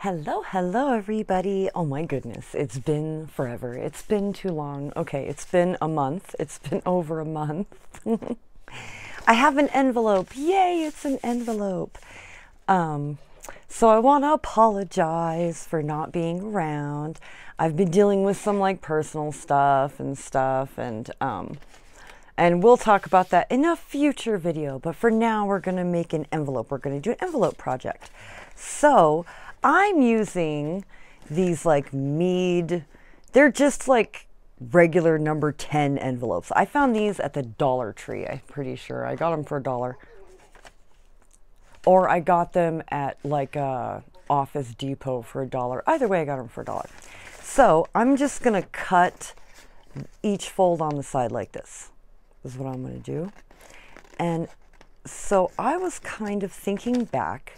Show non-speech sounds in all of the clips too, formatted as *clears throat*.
Hello, hello, everybody. Oh my goodness, it's been forever. It's been too long. Okay, it's been a month. It's been *laughs* over a month. *laughs* I have an envelope. Yay, it's an envelope. Um, so I want to apologize for not being around. I've been dealing with some like personal stuff and stuff, and um, and we'll talk about that in a future video. But for now, we're going to make an envelope. We're going to do an envelope project. So I'm using these like Mead, they're just like regular number 10 envelopes. I found these at the Dollar Tree, I'm pretty sure. I got them for a dollar. Or I got them at like a Office Depot for a dollar. Either way, I got them for a dollar. So I'm just to cut each fold on the side like this. Is what I'm to do. And so I was kind of thinking back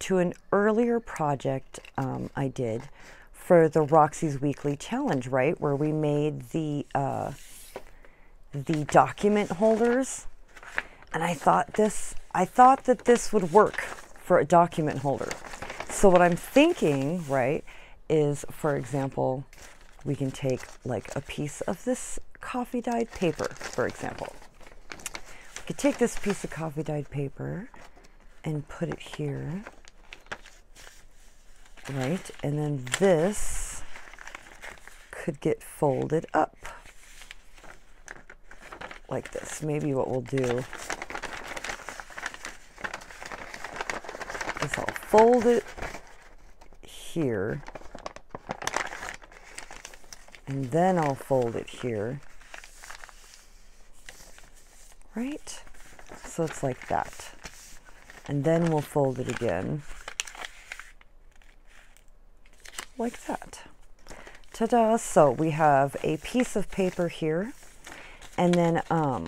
to an earlier project um, I did for the Roxy's Weekly Challenge, right, where we made the uh, the document holders, and I thought this, I thought that this would work for a document holder. So what I'm thinking, right, is, for example, we can take like a piece of this coffee dyed paper, for example. We could take this piece of coffee dyed paper and put it here right? And then this could get folded up like this. Maybe what we'll do is I'll fold it here and then I'll fold it here, right? So it's like that. And then we'll fold it again like that. Ta-da! So we have a piece of paper here, and then um,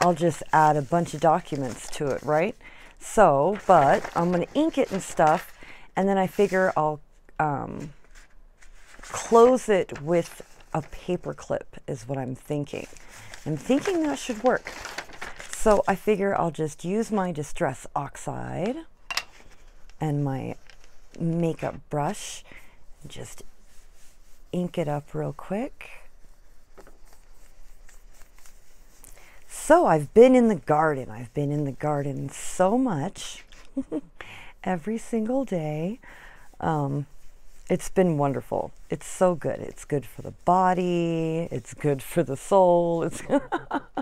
I'll just add a bunch of documents to it, right? So, but I'm going to ink it and stuff, and then I figure I'll um, close it with a paper clip is what I'm thinking. I'm thinking that should work. So I figure I'll just use my Distress Oxide and my makeup brush. Just ink it up real quick. So I've been in the garden. I've been in the garden so much *laughs* every single day. Um, it's been wonderful. It's so good. It's good for the body. It's good for the soul. It's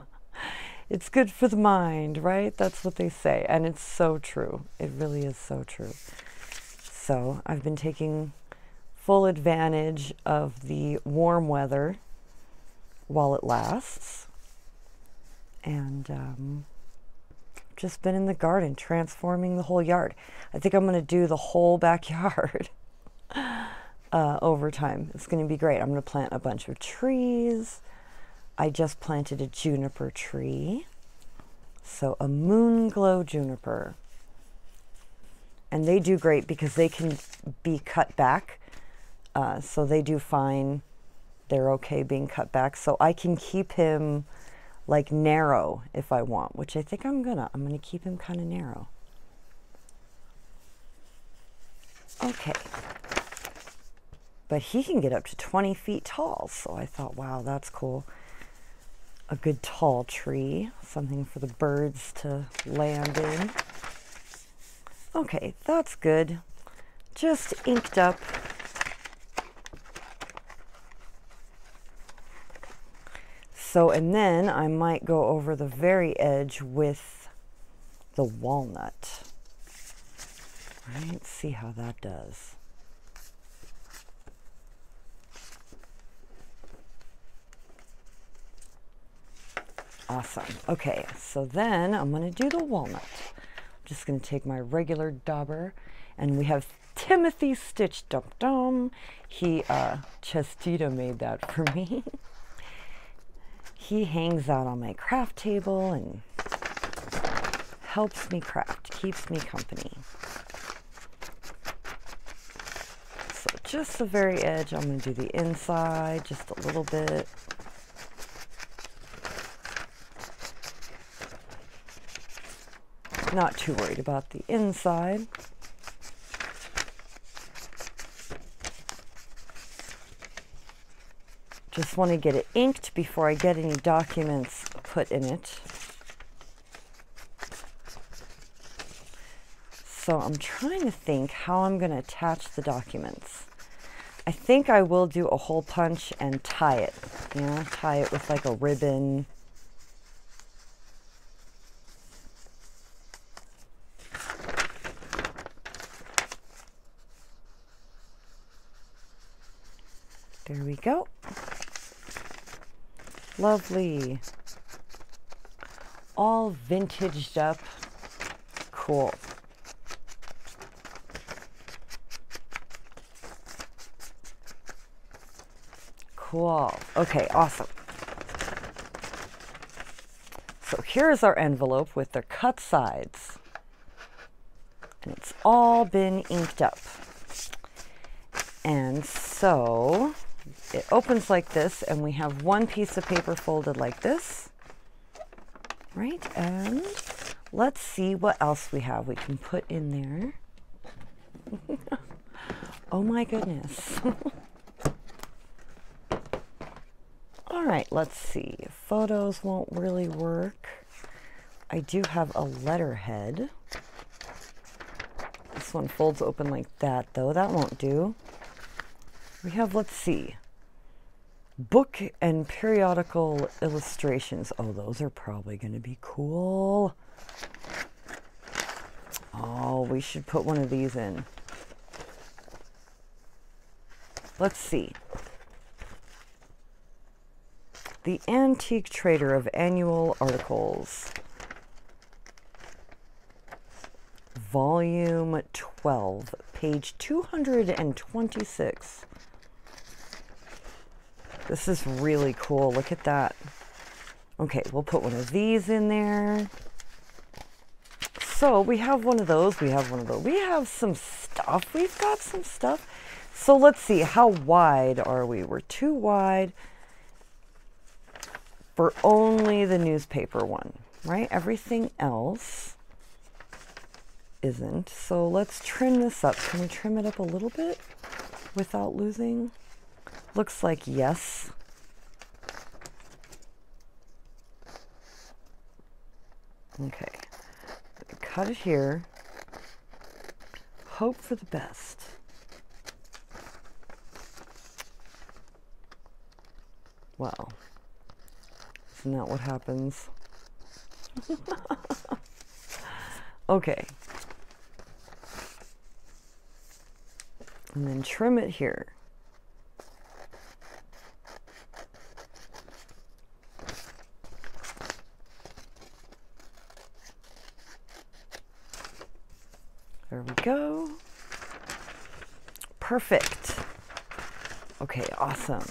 *laughs* it's good for the mind, right? That's what they say. And it's so true. It really is so true. So I've been taking full advantage of the warm weather while it lasts. And um, just been in the garden transforming the whole yard. I think I'm going to do the whole backyard *laughs* uh, over time. It's going to be great. I'm going to plant a bunch of trees. I just planted a juniper tree. So a moonglow juniper and they do great because they can be cut back. Uh, so they do fine. They're okay being cut back. So I can keep him like narrow if I want, which I think I'm gonna. I'm gonna keep him kind of narrow. Okay. But he can get up to 20 feet tall. So I thought, wow, that's cool. A good tall tree, something for the birds to land in. Okay, that's good. Just inked up. So, and then I might go over the very edge with the walnut. Right, see how that does. Awesome. Okay, so then I'm going to do the walnut just going to take my regular dauber and we have Timothy Stitch Dum Dum. He, uh, Chestita made that *laughs* for me. he hangs out on my craft table and helps me craft, keeps me company. So just the very edge, I'm going to do the inside just a little bit. Not too worried about the inside. Just want to get it inked before I get any documents put in it. So I'm trying to think how I'm going to attach the documents. I think I will do a hole punch and tie it. You know, tie it with like a ribbon Lovely. All vintaged up. Cool. Cool. Okay, awesome. So here's our envelope with the cut sides. And it's all been inked up. And so it opens like this, and we have one piece of paper folded like this. Right? And let's see what else we have we can put in there. *laughs* oh my goodness. *laughs* All right, let's see. Photos won't really work. I do have a letterhead. This one folds open like that, though. That won't do. We have, let's see, book and periodical illustrations. Oh, those are probably going to be cool. Oh, we should put one of these in. Let's see. The Antique Trader of Annual Articles. Volume 12, page 226. This is really cool. Look at that. Okay, we'll put one of these in there. So we have one of those. We have one of those. We have some stuff. We've got some stuff. So let's see. How wide are we? We're too wide for only the newspaper one, right? Everything else isn't. So let's trim this up. Can we trim it up a little bit without losing? Looks like yes. Okay, cut it here. Hope for the best. Well, isn't that what happens? *laughs* okay. And then trim it here. There we go. Perfect. Okay, awesome.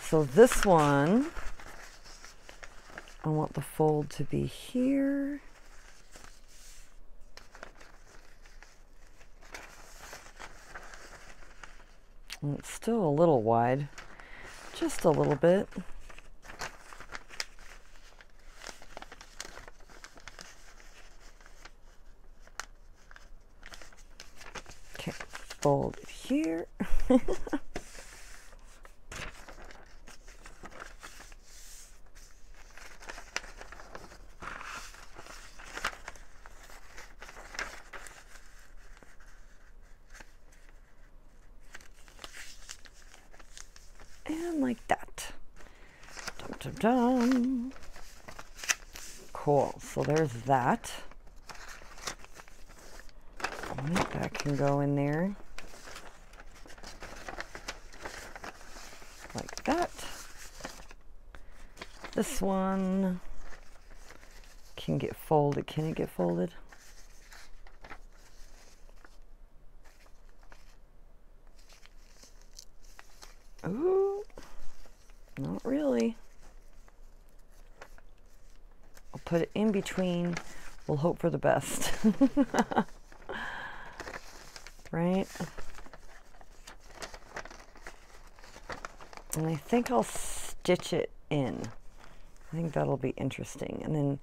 So this one I want the fold to be here. And it's still a little wide, just a little bit. Okay, fold it here. *laughs* done. Cool. So there's that. that can go in there. Like that. This one can get folded. Can it get folded? Ooh, not really I'll put it in between. We'll hope for the best. *laughs* right? And I think I'll stitch it in. I think that'll be interesting. And then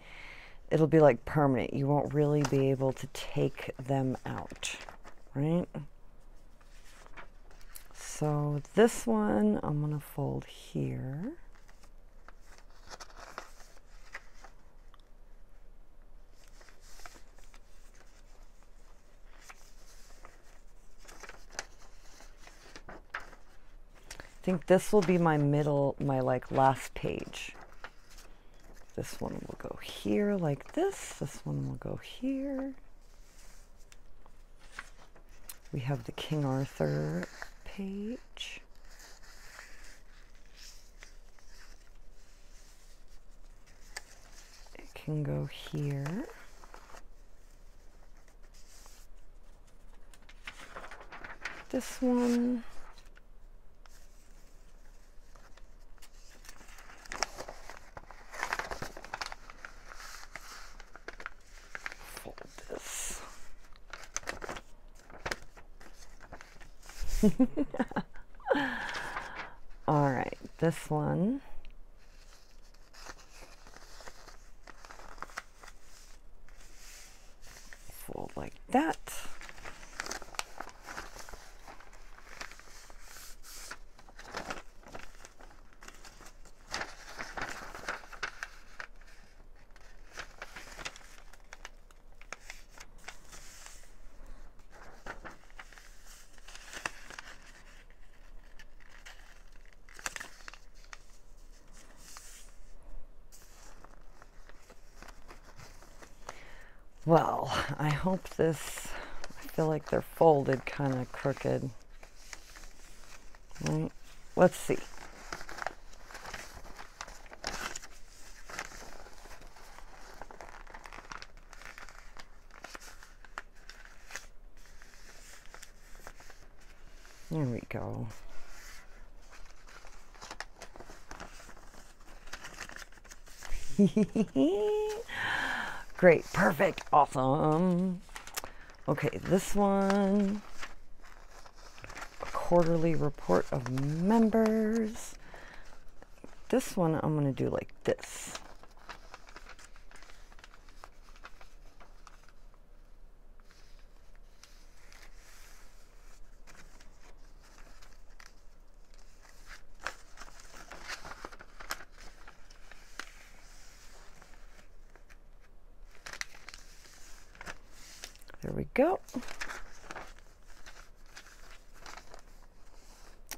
it'll be like permanent. You won't really be able to take them out, right? So this one I'm going to fold here. I think this will be my middle, my like last page. This one will go here like this. This one will go here. We have the King Arthur page. It can go here. This one. *laughs* All right, this one. Fold like that. Well, I hope this, I feel like they're folded kind of crooked. Right? Let's see. There we go. *laughs* Great, perfect, awesome. Okay, this one, quarterly report of members. This one I'm going to do like this. There we go.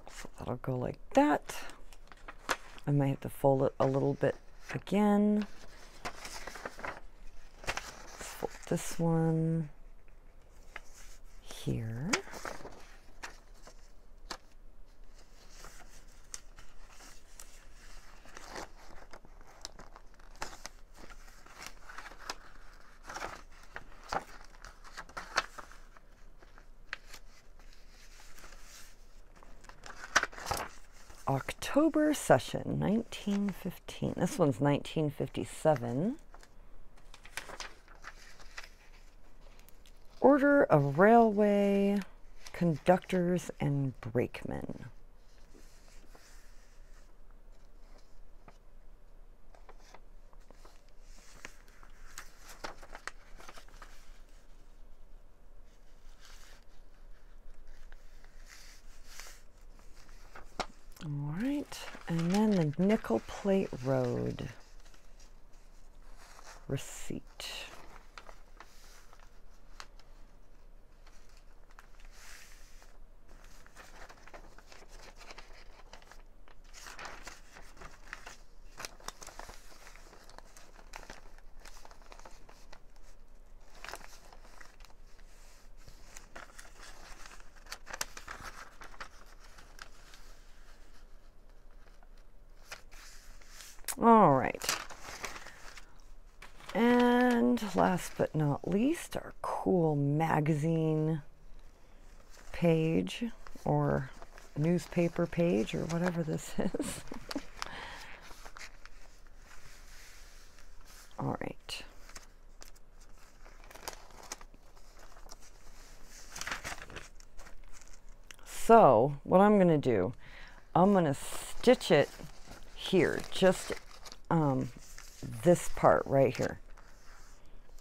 So that'll go like that. I might have to fold it a little bit again. Let's fold this one here. October session, 1915. This one's 1957. Order of Railway Conductors and Brakemen. All right, and then the plate road receipt. All right. And last but not least, our cool magazine page or newspaper page or whatever this *laughs* is. All right. So, what I'm going to do, I'm going to stitch it here, just um, this part right here.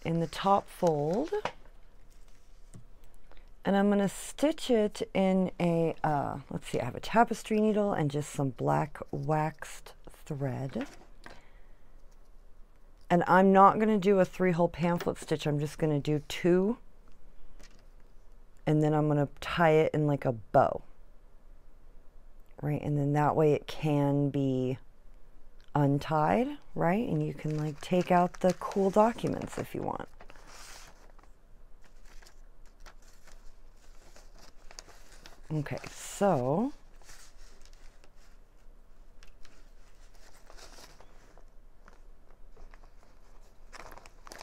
In the top fold, And I'm going to stitch it in a, uh, let's see, I have a tapestry needle and just some black waxed thread. And I'm not going to do a three hole pamphlet stitch. I'm just going to do two. And then I'm going to tie it in like a bow. Right, and then that way it can be untied, right? And you can like take out the cool documents if you want. Okay, so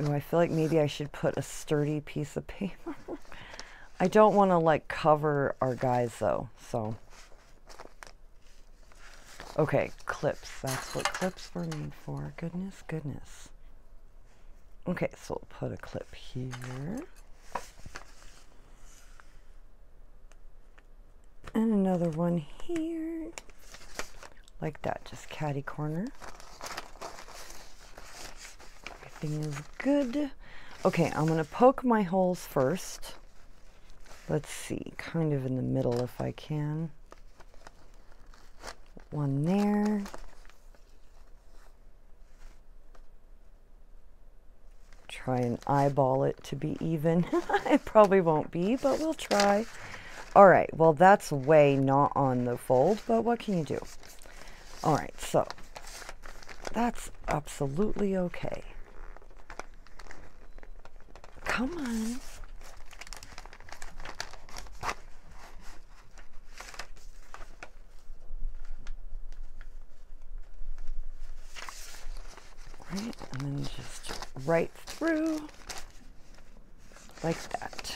Oh, I feel like maybe I should put a sturdy piece of paper. *laughs* I don't want to like cover our guys though, so. Okay, clips. That's what clips were made for. Goodness, goodness. Okay, so we'll put a clip here. And another one here. Like that, just catty corner. Everything is good. Okay, I'm going to poke my holes first. Let's see, kind of in the middle if I can. One there. Try and eyeball it to be even. *laughs* it probably won't be, but we'll try. All right, well, that's way not on the fold, but what can you do? All right, so that's absolutely okay. Come on. Right, and then just right through like that.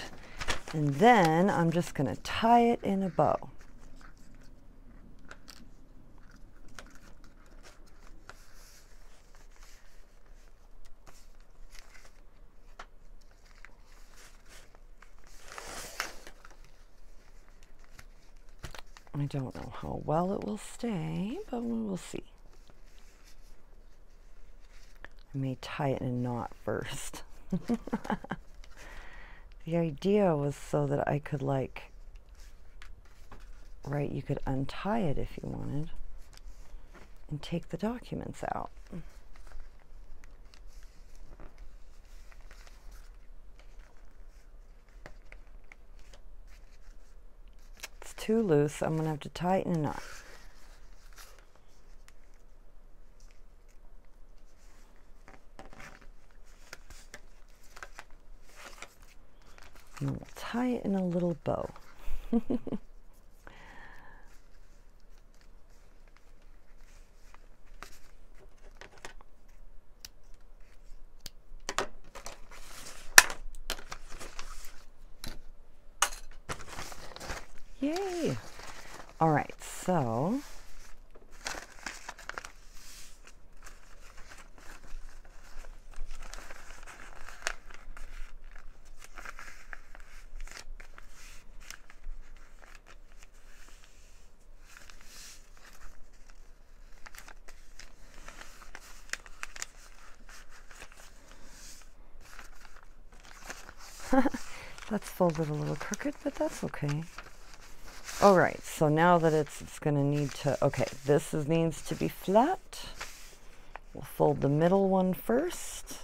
And then I'm just going to tie it in a bow. I don't know how well it will stay, but we will see. I may tie it in a knot first. *laughs* The idea was so that I could like, right, you could untie it if you wanted and take the documents out. It's too loose. I'm to have to tighten it up. And we'll tie it in a little bow. *laughs* Yay! All right, so that's folded a little crooked, but that's okay. All right, so now that it's, it's going to need to, okay, this is, needs to be flat. We'll fold the middle one first.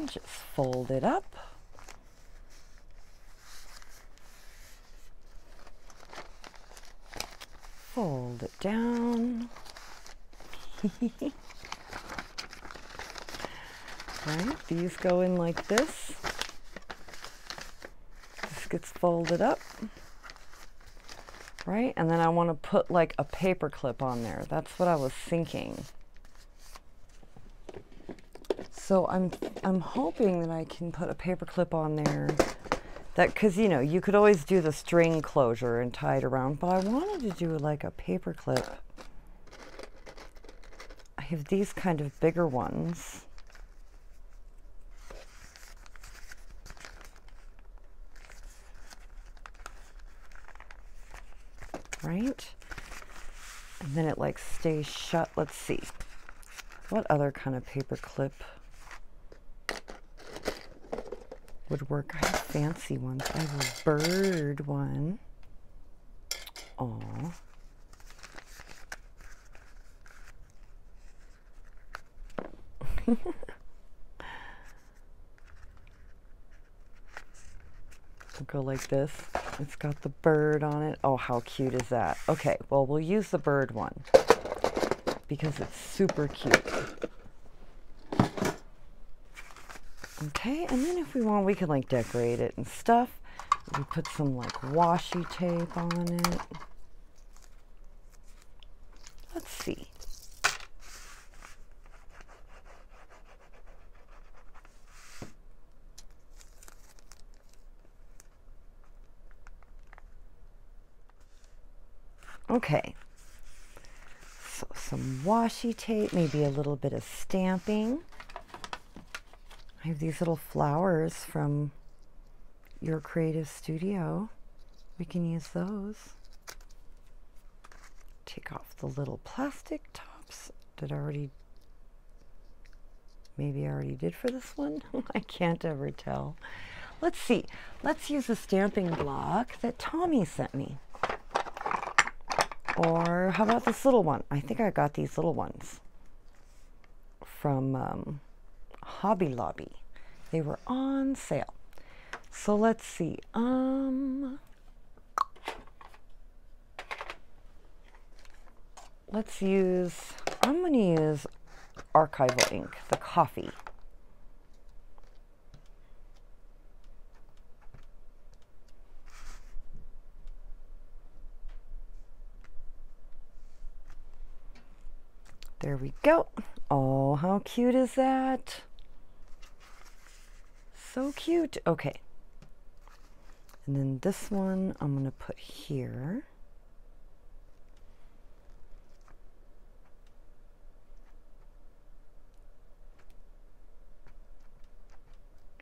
and just fold it up. Fold it down. *laughs* right, these go in like this. This gets folded up. Right, and then I want to put like a paper clip on there. That's what I was thinking. So I'm I'm hoping that I can put a paper clip on there that because you know you could always do the string closure and tie it around but I wanted to do like a paper clip. I have these kind of bigger ones. Right? And then it like stays shut. Let's see. What other kind of paper clip would work. I have fancy ones. I have a bird one. Oh. *laughs* go like this. It's got the bird on it. Oh, how cute is that? Okay, well, we'll use the bird one because it's super cute. Okay, and then if we want, we can like decorate it and stuff. We put some like washi tape on it. Let's see. Okay, so some washi tape, maybe a little bit of stamping. I have these little flowers from your creative studio. We can use those. Take off the little plastic tops that I already, maybe I already did for this one. *laughs* I can't ever tell. Let's see. Let's use a stamping block that Tommy sent me. Or how about this little one? I think I got these little ones from um, Hobby Lobby. They were on sale. So let's see. Um, let's use, I'm going to use archival ink, the coffee. There we go. Oh, how cute is that? So cute. Okay. And then this one I'm going to put here.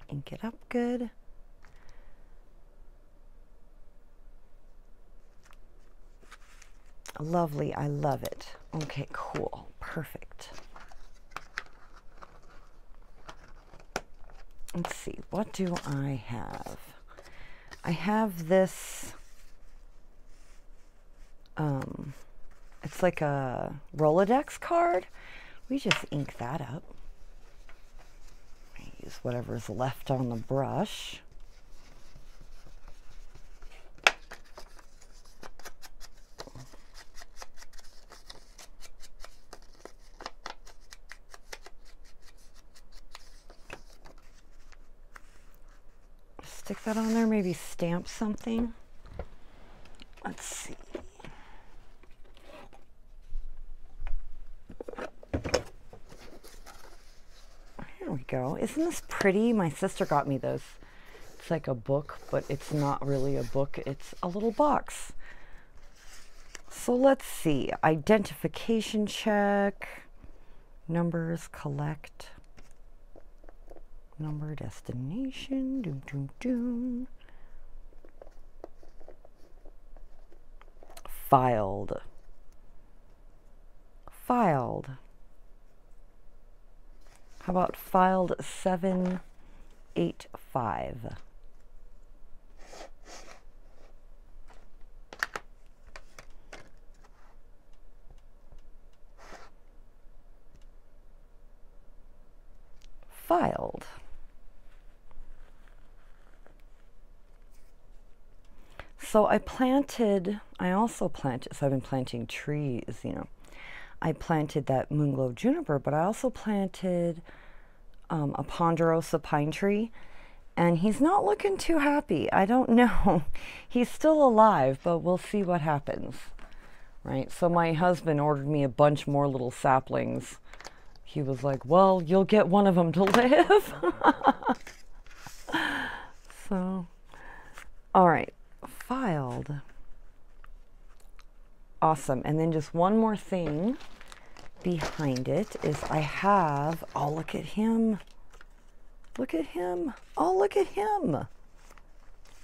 Ink it up good. Lovely. I love it. Okay, cool. Perfect. Let's see, what do I have? I have this, um, it's like a Rolodex card. We just ink that up. use whatever's left on the brush. Stick that on there, maybe stamp something. Let's see. Here we go. Isn't this pretty? My sister got me this. It's like a book, but it's not really a book. It's a little box. So let's see. Identification check. Numbers, collect number, destination, doom, doom, doom. Filed. Filed. How about filed 785? filed. So I planted, I also planted, so I've been planting trees, you know. I planted that moonglow juniper, but I also planted um, a ponderosa pine tree, and he's not looking too happy. I don't *laughs* know. he's still alive, but we'll see what happens, right? So my husband ordered me a bunch more little saplings he was like, Well, you'll get one of them to *laughs* live. *laughs* so, all right, filed. Awesome. And then just one more thing behind it is I have, oh, look at him. Look at him. Oh, look at him.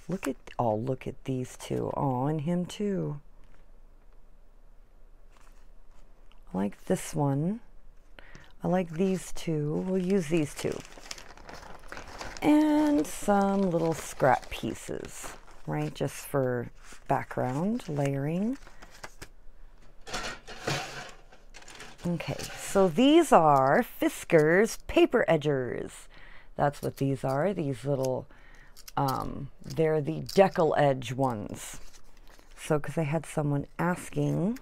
Look at, oh, look at these two. Oh, and him too. I like this one. I like these two. We'll use these two. And some little scrap pieces, right? Just for background layering. Okay, so these are Fiskars paper edgers. That's what these are. These little, um, they're the deckle edge ones. So, because I had someone asking.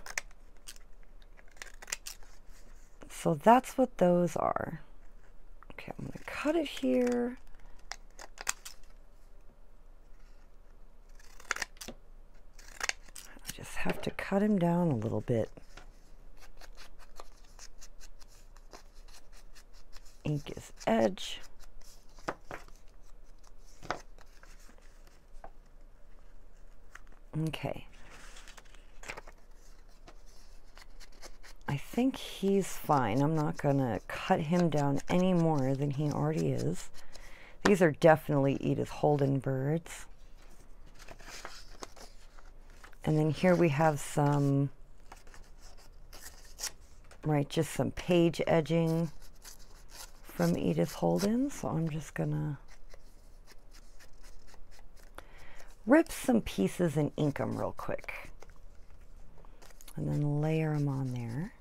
So that's what those are. Okay, I'm going to cut it here. I just have to cut him down a little bit. ink is edge. Okay. I think he's fine. I'm not going to cut him down any more than he already is. These are definitely Edith Holden birds. And then here we have some, right, just some page edging from Edith Holden, so I'm just gonna rip some pieces and ink them real quick. And then layer them on there.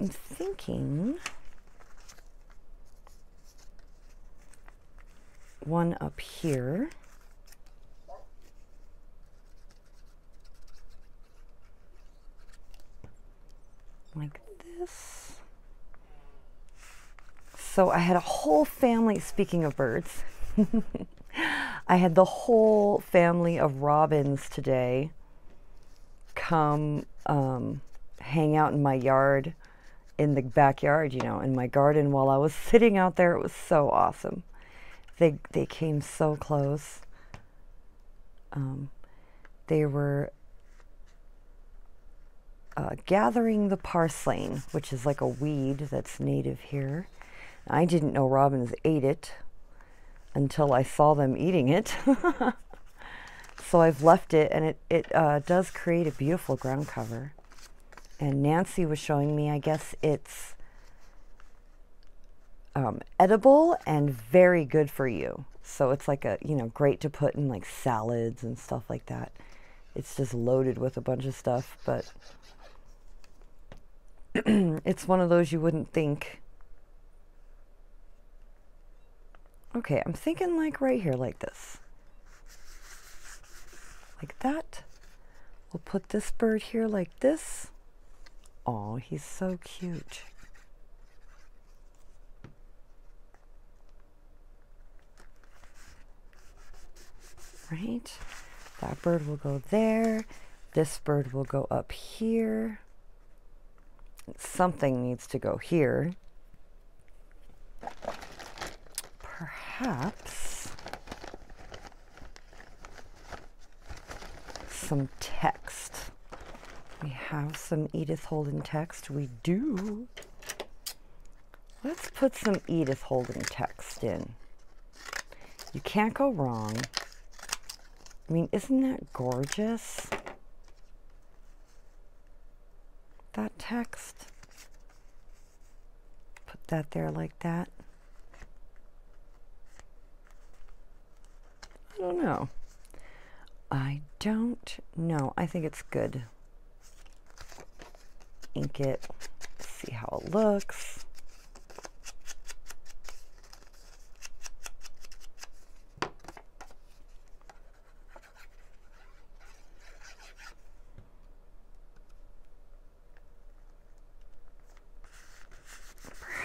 I'm thinking one up here. like this. So I had a whole family, speaking of birds, *laughs* I had the whole family of robins today come um, hang out in my yard, in the backyard, you know, in my garden while I was sitting out there. It was so awesome. They, they came so close. Um, they were uh, gathering the purslane, which is like a weed that's native here. I didn't know robins ate it until I saw them eating it. *laughs* so I've left it, and it, it uh, does create a beautiful ground cover. And Nancy was showing me, I guess it's um, edible and very good for you. So it's like a, you know, great to put in like salads and stuff like that. It's just loaded with a bunch of stuff, but *clears throat* it's one of those you wouldn't think. Okay, I'm thinking like right here, like this. Like that. We'll put this bird here like this. Oh, he's so cute. Right? That bird will go there. This bird will go up here something needs to go here. Perhaps some text. We have some Edith Holden text. We do. Let's put some Edith Holden text in. You can't go wrong. I mean, isn't that gorgeous? that text. Put that there like that. I don't know. I don't know. I think it's good. Ink it, see how it looks.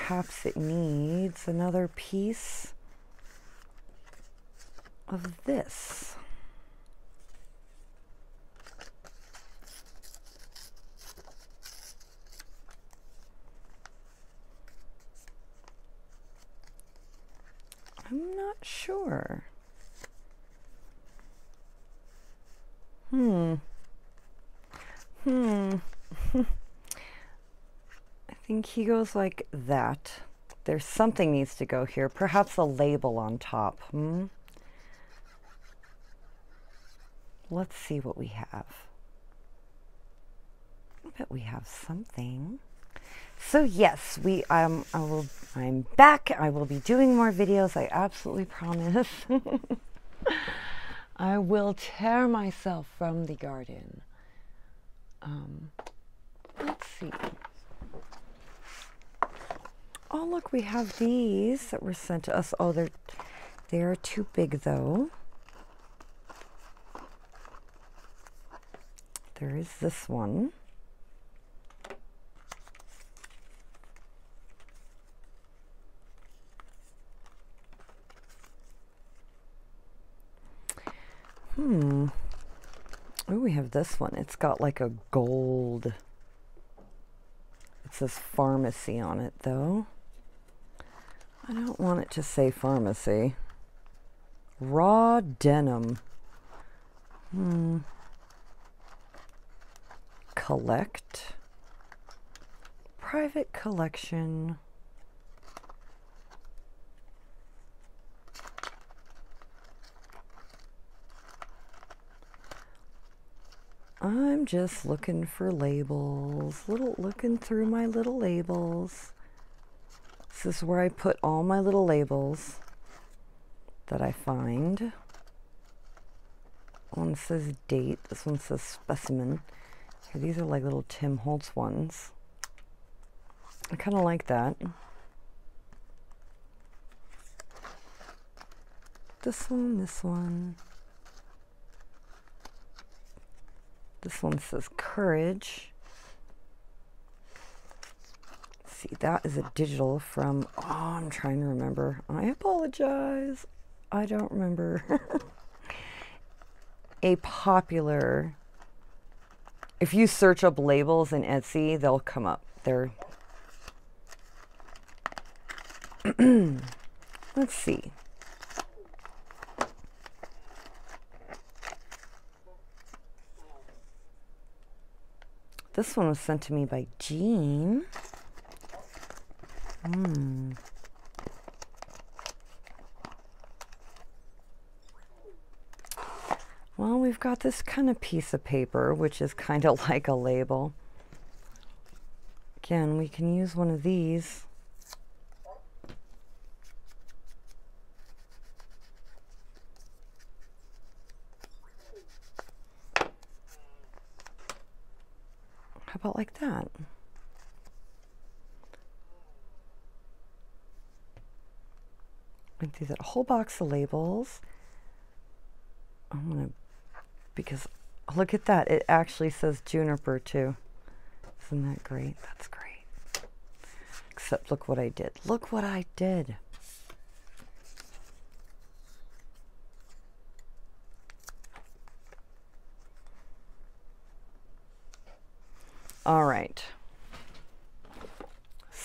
Perhaps it needs another piece of this. I'm not sure. Hmm. Hmm. I think he goes like that. There's something needs to go here. Perhaps a label on top. Hmm? Let's see what we have. I bet we have something. So yes, we um I will I'm back. I will be doing more videos. I absolutely promise. *laughs* I will tear myself from the garden. Um, let's see. Oh, look, we have these that were sent to us. Oh, they're they're too big though. There is this one. Hmm. Oh, we have this one. It's got like a gold. It says pharmacy on it, though. I don't want it to say pharmacy. Raw denim. Hmm. Collect. Private collection. I'm just looking for labels, little looking through my little labels. This is where I put all my little labels that I find. One says date, this one says specimen. These are like little Tim Holtz ones. I kind of like that. This one, this one. This one says courage. See, that is a digital from, oh, I'm trying to remember. I apologize. I don't remember. *laughs* a popular, if you search up labels in Etsy, they'll come up. They're, *clears throat* let's see. This one was sent to me by Jean. Hmm. Well, we've got this kind of piece of paper, which is kind of *laughs* like a label. Again, we can use one of these. How about like that? Went through that whole box of labels. I'm gonna, because look at that. It actually says juniper too. Isn't that great? That's great. Except look what I did. Look what I did. All right.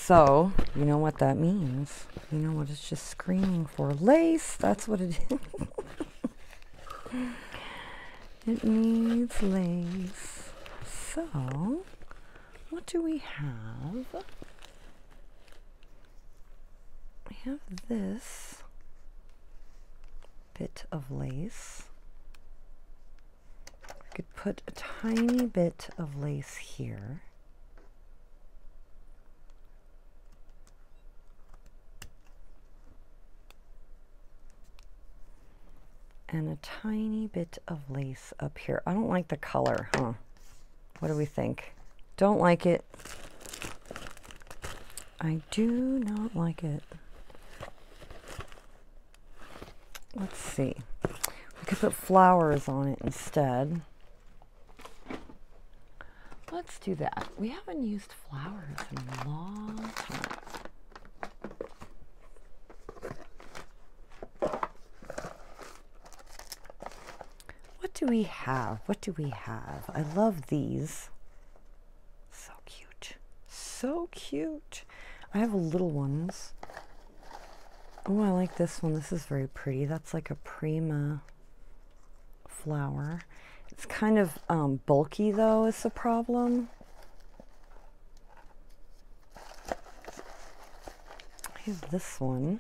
So, you know what that means. You know what it's just screaming for. Lace. That's what it *laughs* is. it needs lace. So, what do we have? We have this bit of lace We could put a tiny bit of lace here. And a tiny bit of lace up here. I don't like the color, huh? What do we think? Don't like it. I do not like it. Let's see. We could put flowers on it instead. Let's do that. We haven't used flowers in a long time. Do we have? What do we have? I love these. So cute. So cute. I have little ones. Oh, I like this one. This is very pretty. That's like a Prima flower. It's kind of um, bulky though is the problem. I have this one.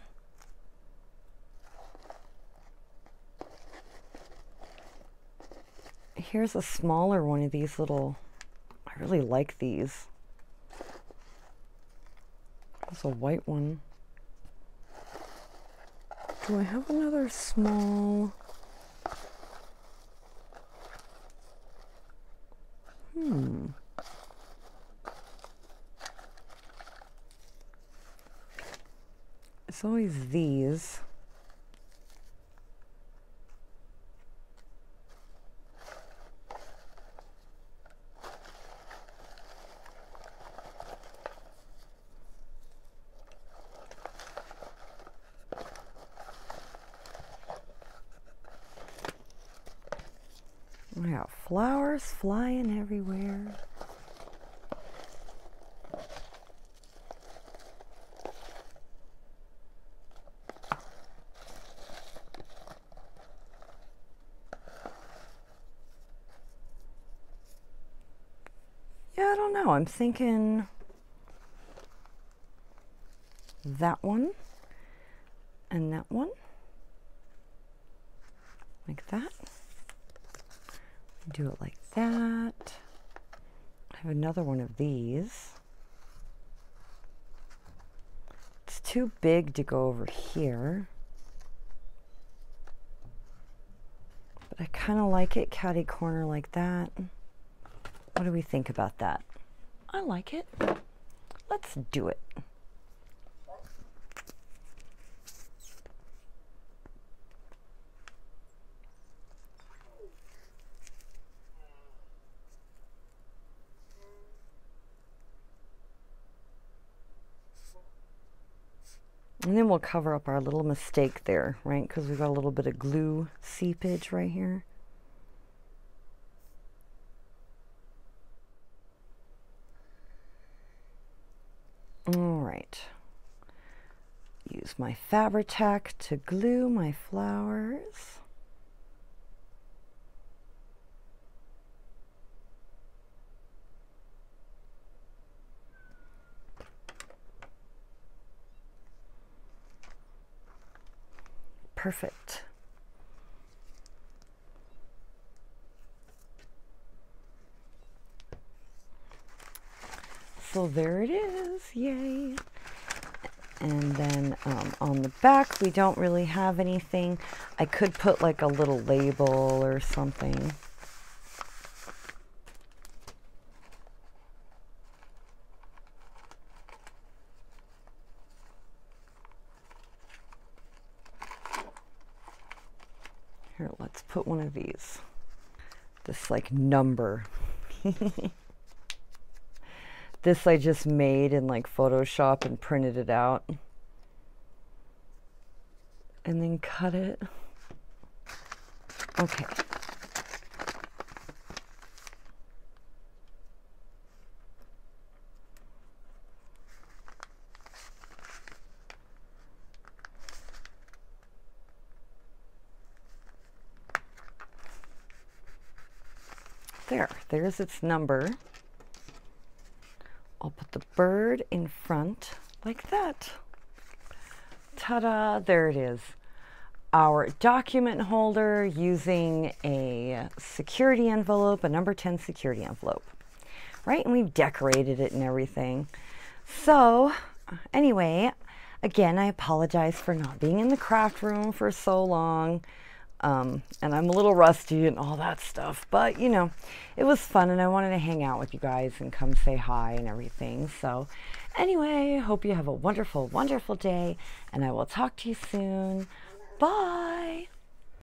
Here's a smaller one of these little, I really like these. There's a white one. Do I have another small? Hmm. It's always these. We got flowers flying everywhere. Yeah, I don't know. I'm thinking that one and that one. Like that. Do it like that. I have another one of these. It's too big to go over here. But I kind of like it catty corner like that. What do we think about that? I like it. Let's do it. And then we'll cover up our little mistake there, right? Because we've got a little bit of glue seepage right here. All right. Use my Fabri-Tac to glue my flowers. Perfect. So there it is, yay. And then um, on the back, we don't really have anything. I could put like a little label or something. Here, let's put one of these. This like number. *laughs* this I just made in like Photoshop and printed it out. And then cut it. Okay. There, there's its number. I'll put the bird in front like that. Ta-da, there it is. Our document holder using a security envelope, a number 10 security envelope, right? And we've decorated it and everything. So anyway, again, I apologize for not being in the craft room for so long. Um, and I'm a little rusty and all that stuff, but you know, it was fun and I wanted to hang out with you guys and come say hi and everything. So, anyway, hope you have a wonderful, wonderful day, and I will talk to you soon. Bye.